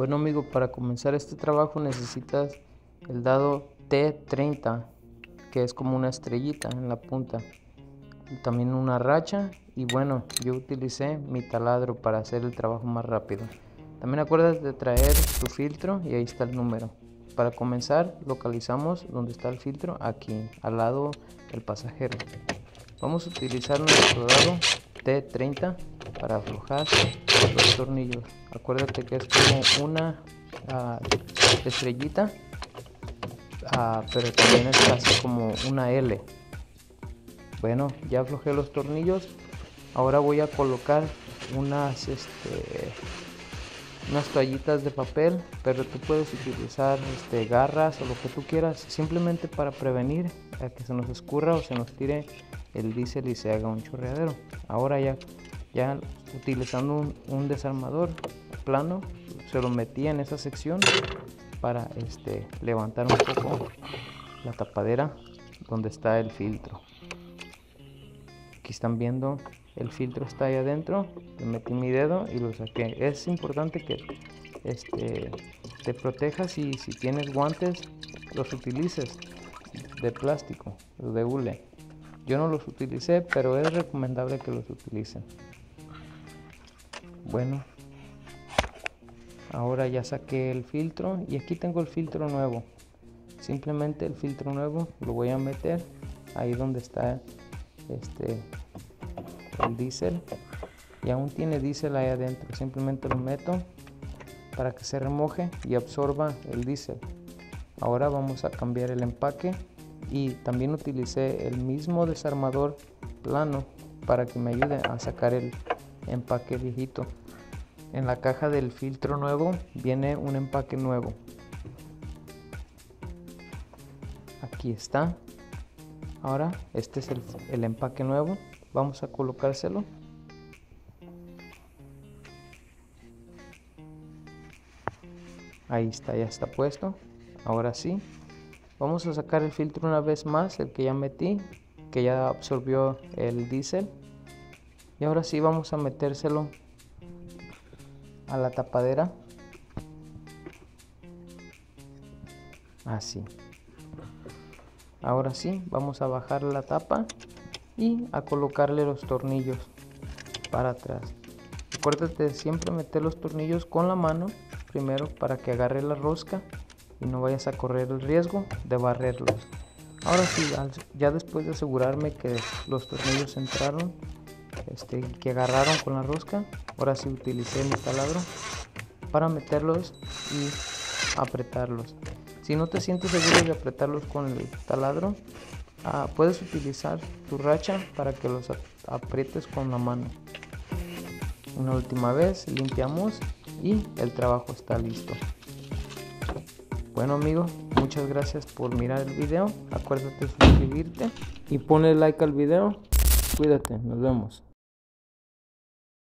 Bueno amigo, para comenzar este trabajo necesitas el dado T30, que es como una estrellita en la punta. También una racha y bueno, yo utilicé mi taladro para hacer el trabajo más rápido. También acuérdate de traer tu filtro y ahí está el número. Para comenzar, localizamos donde está el filtro, aquí, al lado del pasajero. Vamos a utilizar nuestro dado T30 para aflojar los tornillos. Acuérdate que es como una ah, estrellita, ah, pero también es casi como una L. Bueno, ya aflojé los tornillos. Ahora voy a colocar unas este, unas toallitas de papel, pero tú puedes utilizar este, garras o lo que tú quieras, simplemente para prevenir a que se nos escurra o se nos tire el diésel y se haga un chorreadero. Ahora ya, ya utilizando un, desarmador plano, se lo metí en esa sección para este, levantar un poco la tapadera donde está el filtro. Aquí están viendo el filtro está ahí adentro, le metí mi dedo y lo saqué. Es importante que este, te protejas y si tienes guantes los utilices de plástico, de hule. Yo no los utilicé, pero es recomendable que los utilicen. Bueno, ahora ya saqué el filtro y aquí tengo el filtro nuevo. Simplemente el filtro nuevo lo voy a meter ahí donde está este el diésel y aún tiene diésel ahí adentro simplemente lo meto para que se remoje y absorba el diésel ahora vamos a cambiar el empaque y también utilicé el mismo desarmador plano para que me ayude a sacar el empaque viejito. En la caja del filtro nuevo viene un empaque nuevo. Aquí está. Ahora este es el, el empaque nuevo. Vamos a colocárselo. Ahí está ya está puesto. Ahora sí vamos a sacar el filtro una vez más el que ya metí que ya absorbió el diésel. Y ahora sí vamos a metérselo a la tapadera. Así. Ahora sí vamos a bajar la tapa y a colocarle los tornillos para atrás. Acuérdate de siempre meter los tornillos con la mano primero para que agarre la rosca y no vayas a correr el riesgo de barrerlos ahora sí ya después de asegurarme que los tornillos entraron este, que agarraron con la rosca ahora sí utilicé mi taladro para meterlos y apretarlos si no te sientes seguro de apretarlos con el taladro Ah, puedes utilizar tu racha para que los aprietes con la mano. Una última vez limpiamos y el trabajo está listo. Bueno amigos, muchas gracias por mirar el video. Acuérdate de suscribirte y ponle like al video. Cuídate, nos vemos.